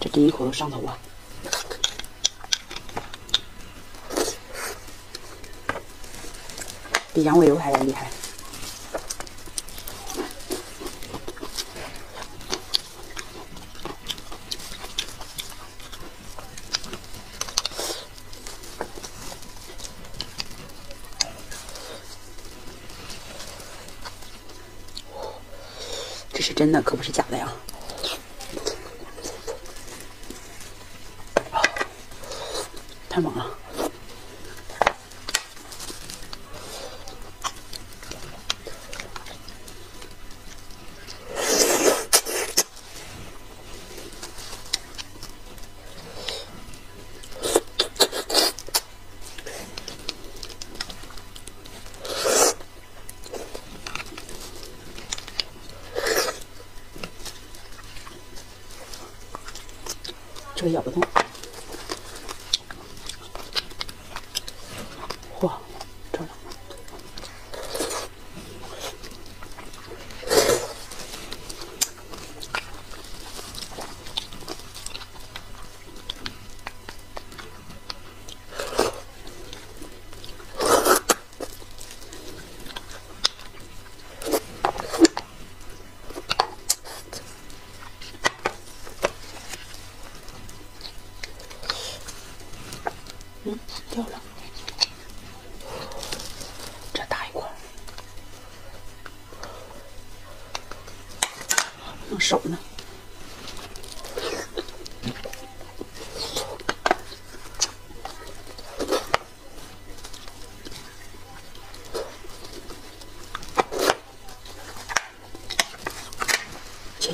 这第一口都上头啊！比羊尾肉还要厉害。是真的，可不是假的呀！太猛了！这个咬不动。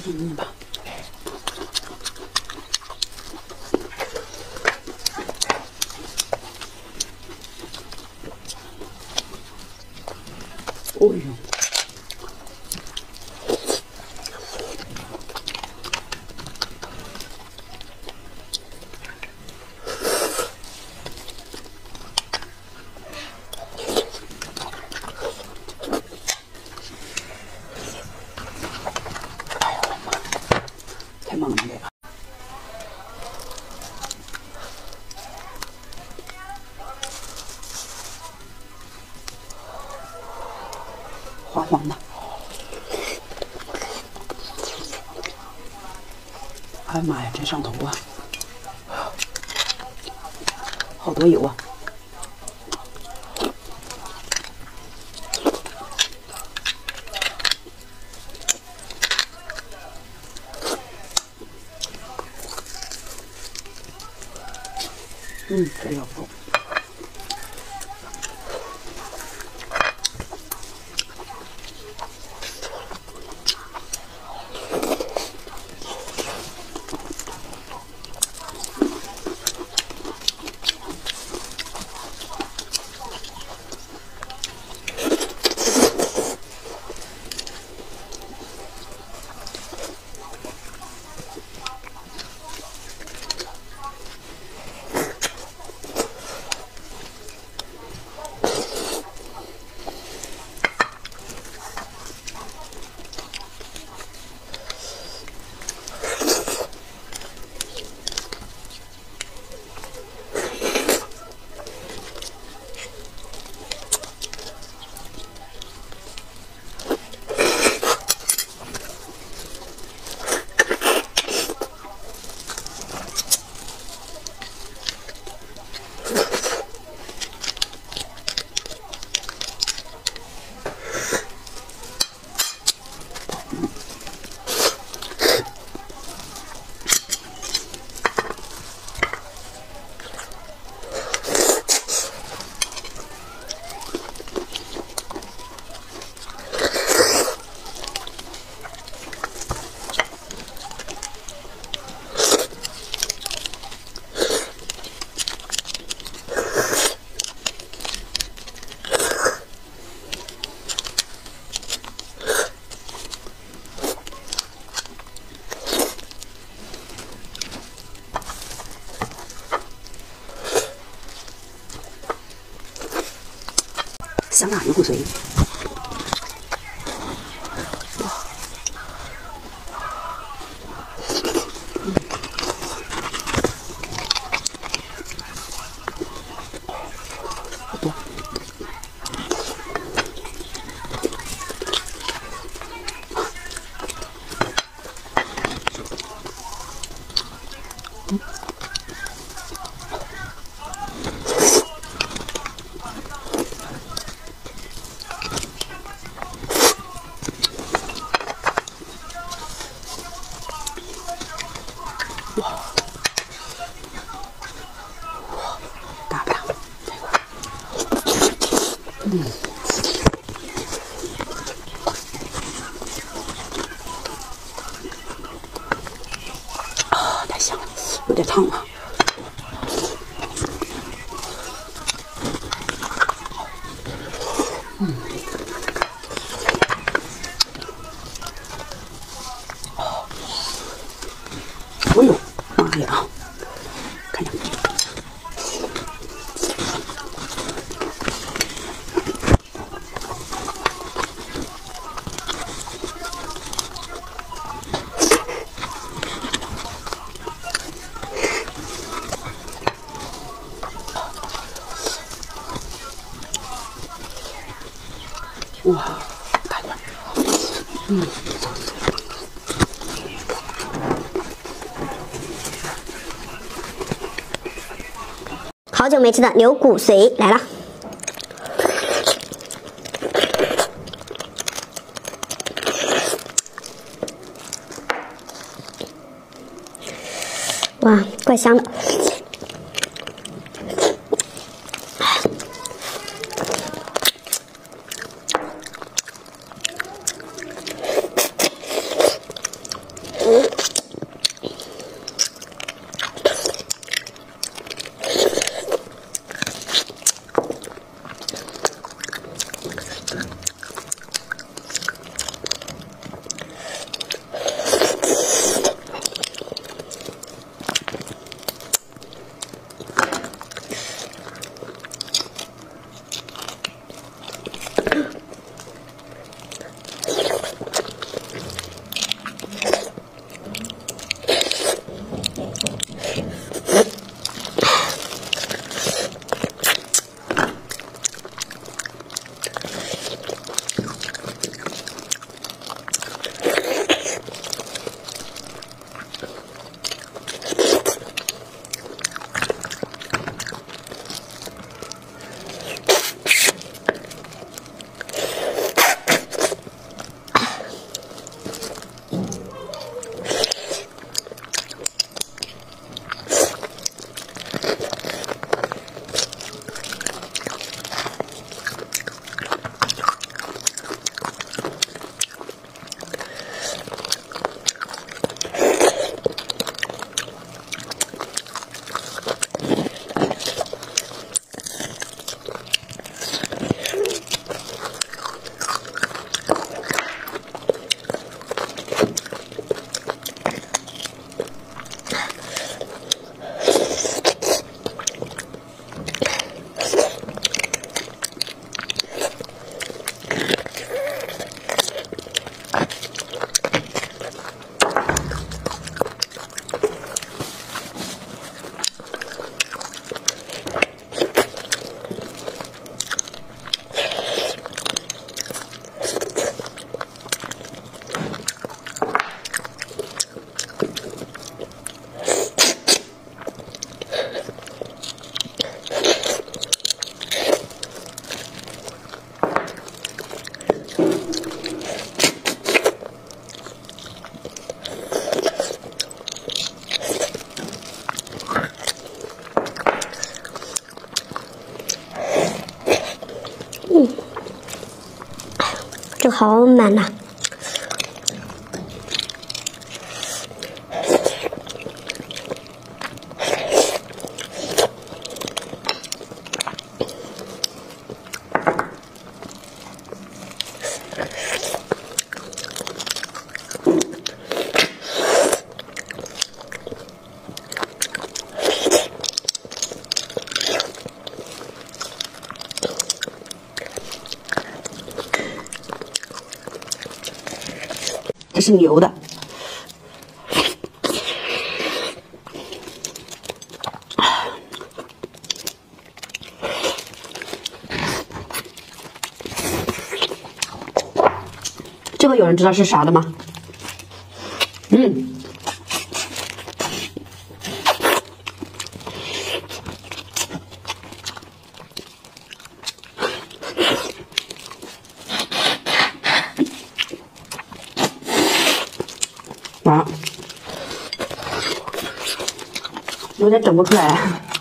给你吧。黄黄的。哎呀妈呀，真上头啊！好多油啊！嗯，这要不。香辣牛骨髓。啊，太香了，有点烫啊。嗯，哎呦，妈呀！哇，大块！嗯，好久没吃的牛骨髓来了。哇，怪香的。这好满呐、是牛的。这个有人知道是啥的吗？嗯。完，整不出来。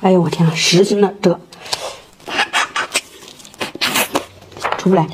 哎呦我天呐，实心的这个出不来。